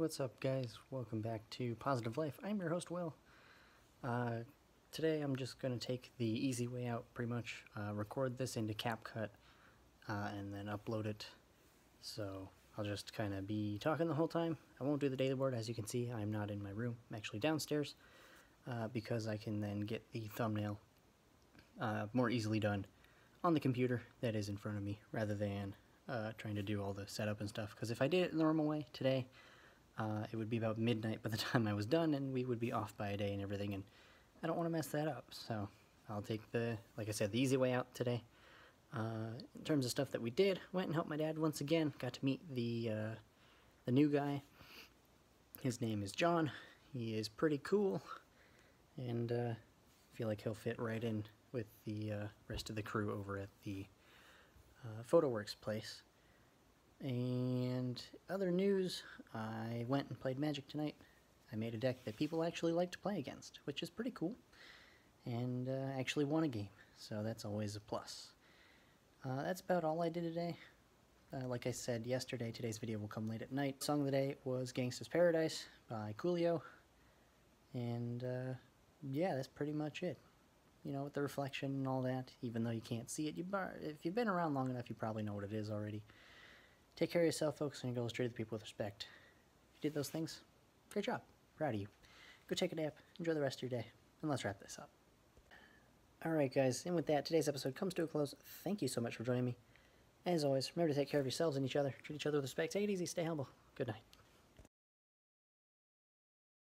What's up, guys? Welcome back to Positive Life. I'm your host, Will. Uh, today I'm just going to take the easy way out, pretty much. Uh, record this into CapCut uh, and then upload it. So I'll just kind of be talking the whole time. I won't do the daily board. As you can see, I'm not in my room. I'm actually downstairs uh, because I can then get the thumbnail uh, more easily done on the computer that is in front of me rather than uh, trying to do all the setup and stuff. Because if I did it the normal way today, uh, it would be about midnight by the time I was done, and we would be off by a day and everything, and I don't want to mess that up. So I'll take the, like I said, the easy way out today. Uh, in terms of stuff that we did, went and helped my dad once again. Got to meet the uh, the new guy. His name is John. He is pretty cool, and uh, feel like he'll fit right in with the uh, rest of the crew over at the uh, PhotoWorks place. And other news, I went and played Magic tonight. I made a deck that people actually like to play against, which is pretty cool. And uh, actually won a game, so that's always a plus. Uh, that's about all I did today. Uh, like I said yesterday, today's video will come late at night. Song of the day was Gangsta's Paradise by Coolio. And uh, yeah, that's pretty much it. You know, with the reflection and all that, even though you can't see it, you if you've been around long enough, you probably know what it is already. Take care of yourself, folks, and go treat the people with respect. If you did those things, great job. Proud of you. Go take a nap. Enjoy the rest of your day. And let's wrap this up. Alright, guys, and with that, today's episode comes to a close. Thank you so much for joining me. As always, remember to take care of yourselves and each other. Treat each other with respect. Take it easy. Stay humble. Good night.